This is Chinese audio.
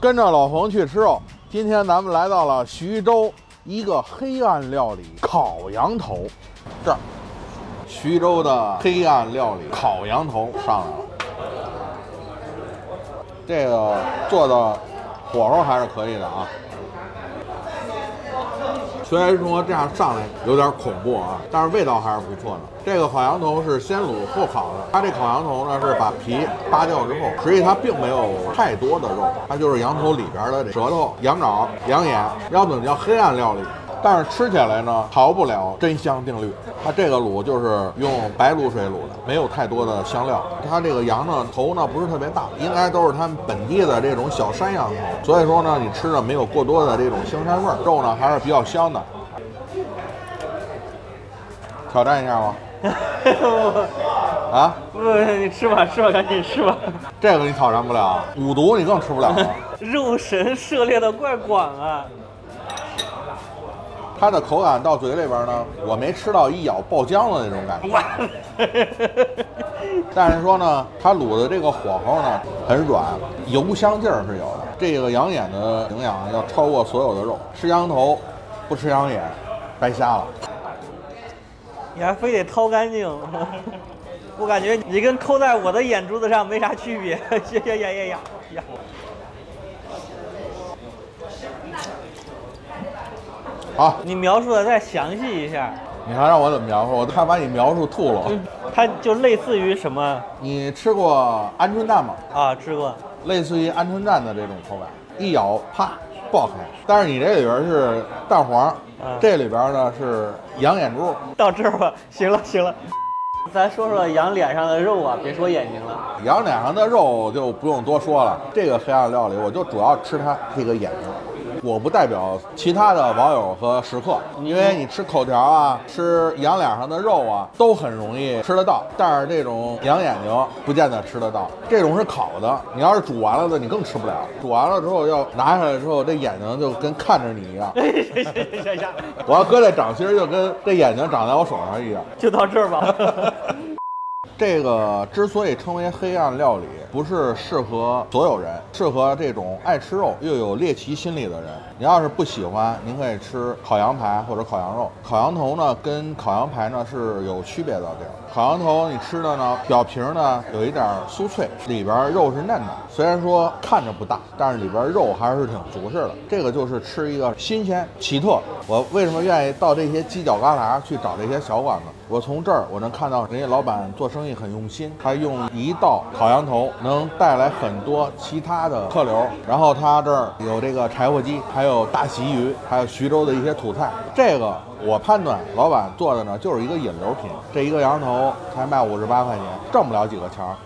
跟着老冯去吃肉。今天咱们来到了徐州一个黑暗料理——烤羊头。这儿，徐州的黑暗料理烤羊头上来了。这个做的火候还是可以的啊。虽然说这样上来有点恐怖啊，但是味道还是不错的。这个烤羊头是先卤后烤的，它这烤羊头呢是把皮扒掉之后，实际它并没有太多的肉，它就是羊头里边的舌头、羊爪、羊眼，要么叫黑暗料理。但是吃起来呢，逃不了真香定律。它这个卤就是用白卤水卤的，没有太多的香料。它这个羊呢头呢不是特别大，应该都是他们本地的这种小山羊头，所以说呢你吃着没有过多的这种腥膻味儿，肉呢还是比较香的。挑战一下吗？啊，不，你吃吧，吃吧，赶紧吃吧。这个你挑战不了，五毒你更吃不了了。肉神涉猎的怪广啊！它的口感到嘴里边呢，我没吃到一咬爆浆的那种感觉。但是说呢，它卤的这个火候呢很软，油香劲儿是有的。这个羊眼的营养要超过所有的肉，吃羊头不吃羊眼，白瞎了。你还非得掏干净，我感觉你跟抠在我的眼珠子上没啥区别。谢谢呀呀呀呀！好，你描述的再详细一下。你还让我怎么描述？我都怕把你描述吐了。它就类似于什么？你吃过鹌鹑蛋吗？啊，吃过。类似于鹌鹑蛋的这种口感，一咬啪爆开。但是你这里边是蛋黄，这里边呢是羊眼珠。到这儿吧，行了行了，咱说说羊脸上的肉啊，别说眼睛了。羊脸上的肉就不用多说了，这个黑暗料理我就主要吃它这个眼睛。我不代表其他的网友和食客，因为你吃口条啊，吃羊脸上的肉啊，都很容易吃得到。但是这种羊眼睛不见得吃得到，这种是烤的，你要是煮完了的，你更吃不了。煮完了之后要拿下来之后，这眼睛就跟看着你一样。我要搁在掌心，就跟这眼睛长在我手上一样。就到这儿吧。这个之所以称为黑暗料理，不是适合所有人，适合这种爱吃肉又有猎奇心理的人。你要是不喜欢，您可以吃烤羊排或者烤羊肉。烤羊头呢，跟烤羊排呢是有区别的地儿。烤羊头你吃的呢，表皮呢有一点酥脆，里边肉是嫩的。虽然说看着不大，但是里边肉还是挺足实的。这个就是吃一个新鲜奇特。我为什么愿意到这些犄角旮旯去找这些小馆子？我从这儿我能看到人家老板做生意很用心，他用一道烤羊头能带来很多其他的客流。然后他这儿有这个柴火鸡，还有大旗鱼，还有徐州的一些土菜。这个我判断老板做的呢就是一个引流品。这一个羊头才卖五十八块钱，挣不了几个钱儿。